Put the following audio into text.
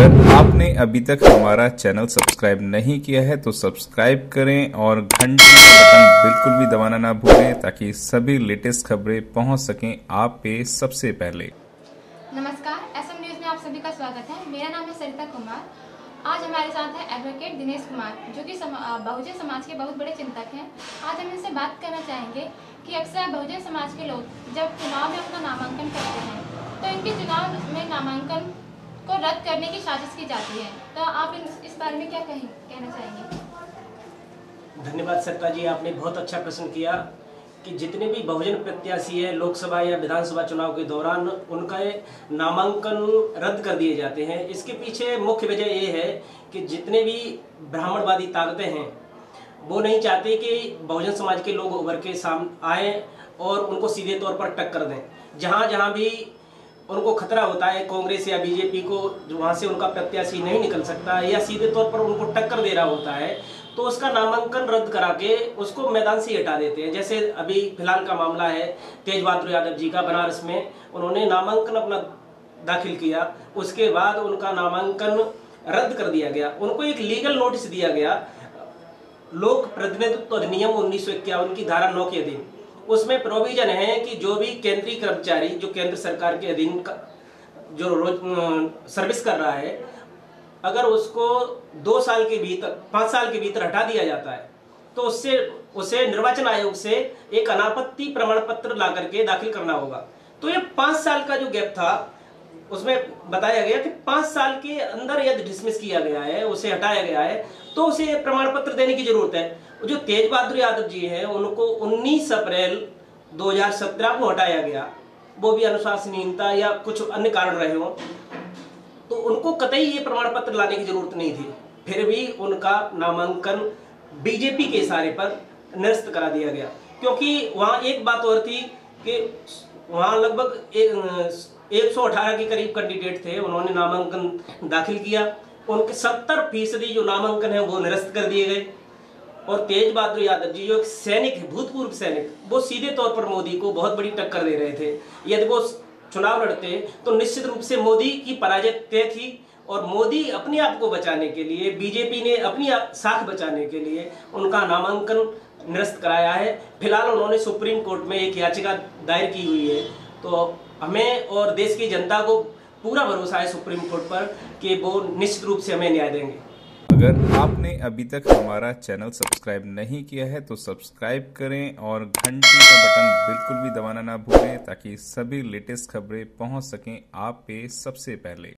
अगर आपने अभी तक हमारा चैनल सब्सक्राइब नहीं किया है तो सब्सक्राइब करें और घंटी का बटन बिल्कुल भी दबाना ना भूलें, ताकि सभी लेटेस्ट खबरें पहुँच सकें आप पे सबसे पहले। नमस्कार एसएम न्यूज़ में आप सभी का स्वागत है। मेरा नाम है सरिता कुमार। आज हमारे साथ है एडवोकेट दिनेश कुमार, जो कि बहुजन समाज के बहुत बड़े चिंतक हैं। आज हम इनसे बात करना चाहेंगे कि अक्सर बहुजन समाज के लोग जब चुनाव में अपना नामांकन करते हैं तो इनके चुनाव में नामांकन को रद्द करने की साजिश की जाती है। तो आप इस बारे में क्या कहें, कहना चाहेंगे? धन्यवाद सत्ता जी, आपने बहुत अच्छा प्रश्न किया कि जितने भी बहुजन प्रत्याशी है, लोकसभा या विधानसभा चुनाव के दौरान, उनका नामांकन रद्द कर दिए जाते हैं। इसके पीछे मुख्य वजह ये है कि जितने भी ब्राह्मणवादी ताकतें हैं, वो नहीं चाहते कि बहुजन समाज के लोग उभर के साम, आए और उनको सीधे तौर पर टक्कर दें। जहाँ जहाँ भी उनको खतरा होता है, कांग्रेस या बीजेपी को, जो वहाँ से उनका प्रत्याशी नहीं निकल सकता या सीधे तौर पर उनको टक्कर दे रहा होता है तो उसका नामांकन रद्द करा के उसको मैदान से हटा देते हैं। जैसे अभी फ़िलहाल का मामला है तेज बहादुर यादव जी का बनारस में, उन्होंने नामांकन अपना दाखिल किया, उसके बाद उनका नामांकन रद्द कर दिया गया। उनको एक लीगल नोटिस दिया गया लोक प्रतिनिधित्व अधिनियम उन्नीस सौ इक्यावन की धारा नौ के अधीन। उसमें प्रोविज़न है कि जो भी केंद्रीय कर्मचारी, जो केंद्र सरकार के अधीन जो रोज सर्विस कर रहा है, अगर उसको दो साल के भीतर, पाँच साल के भीतर हटा दिया जाता है तो उससे, उसे निर्वाचन आयोग से एक अनापत्ति प्रमाण पत्र ला करके दाखिल करना होगा। तो ये पाँच साल का जो गैप था उसमें बताया गया कि पाँच साल के अंदर यदि डिसमिस किया गया है, उसे हटाया गया है तो उसे प्रमाण पत्र देने की ज़रूरत है। जो तेज बहादुर यादव जी हैं, उनको 19 अप्रैल 2017 को हटाया गया। वो भी अनुशासनहीनता या कुछ अन्य कारण रहे हो। तो उनको कतई ये प्रमाण पत्र लाने की ज़रूरत नहीं थी। फिर भी उनका नामांकन बीजेपी के इशारे पर निरस्त करा दिया गया। क्योंकि वहाँ एक बात और थी कि वहाँ लगभग एक सौ अठारह के करीब कैंडिडेट थे, उन्होंने नामांकन दाखिल किया। उनके सत्तर फ़ीसदी जो नामांकन है, वो निरस्त कर दिए गए। और तेज बहादुर यादव जी, जो एक सैनिक है, भूतपूर्व सैनिक, वो सीधे तौर पर मोदी को बहुत बड़ी टक्कर दे रहे थे। यदि वो चुनाव लड़ते तो निश्चित रूप से मोदी की पराजय तय थी। और मोदी अपने आप को बचाने के लिए, बीजेपी ने अपनी साख बचाने के लिए उनका नामांकन निरस्त कराया है। फ़िलहाल उन्होंने सुप्रीम कोर्ट में एक याचिका दायर की हुई है। तो हमें और देश की जनता को पूरा भरोसा है सुप्रीम कोर्ट पर कि वो निश्चित रूप से हमें न्याय देंगे। अगर आपने अभी तक हमारा चैनल सब्सक्राइब नहीं किया है तो सब्सक्राइब करें और घंटी का बटन बिल्कुल भी दबाना ना भूलें ताकि सभी लेटेस्ट खबरें पहुँच सकें आप पे सबसे पहले।